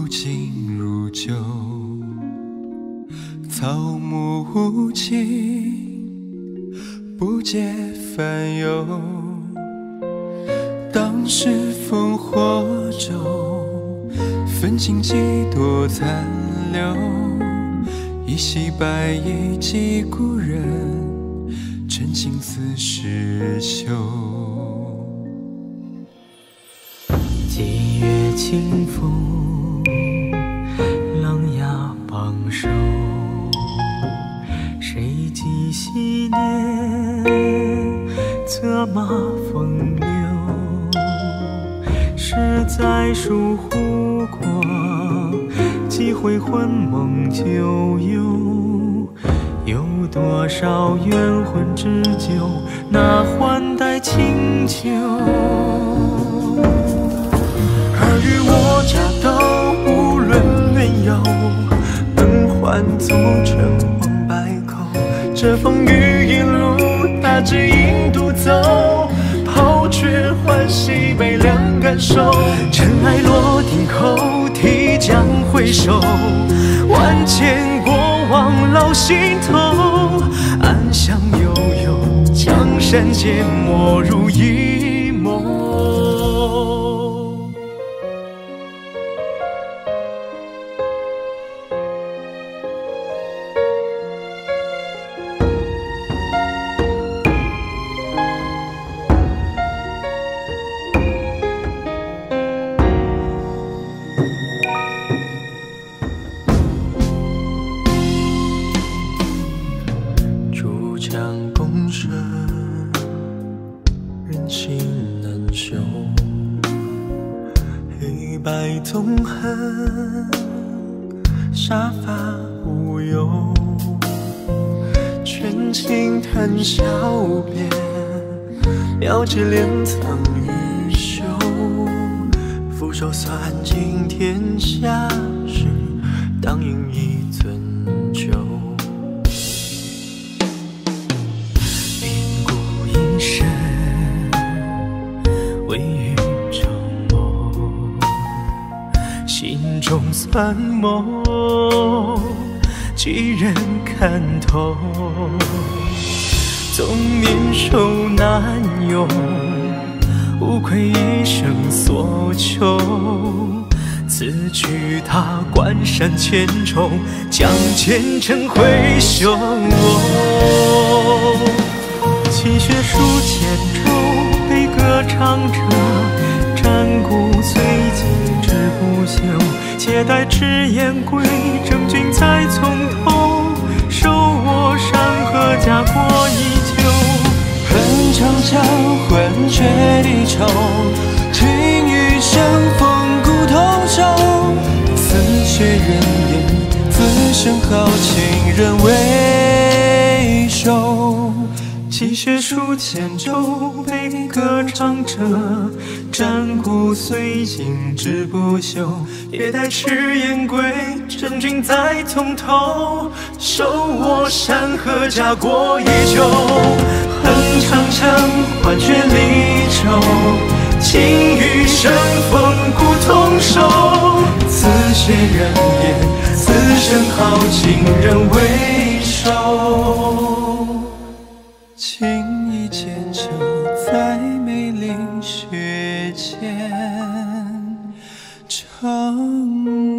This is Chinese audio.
如今如旧，草木无情，不解烦忧。当时烽火中，焚尽几多残留，一袭白衣寄故人，真情似是休。几月清风，昔年策马风流？十载疏忽过，几回魂梦旧游。有多少冤魂织就，那换代清秋？这风雨一路，他只引独走，抛却欢喜悲两感受。尘埃落定后，提将回首，万千过往烙心头。暗香悠悠，江山皆没入一梦。珠江公社，人心难休。黑白纵横，杀伐无忧。权倾谈笑边，了解敛藏于袖。俯首算尽天下事，当饮一樽总算梦，几人看透？纵年寿难永，无愧一生所求。此去踏关山千重，将前尘挥袖。泣血书千愁，悲歌唱着，战鼓催尽志不休。且待赤焰归，征军再从头。手握山河家国依旧。恨长枪，换却离愁，情与生风骨同守。此血人言，此生豪情人未。泣血书千愁，悲歌唱着，战鼓虽尽志不休。也待赤焰归，征君再从头。手握山河家国依旧。恨长枪，换却离愁，情与生风骨同守。此血人也，此生豪情人未。长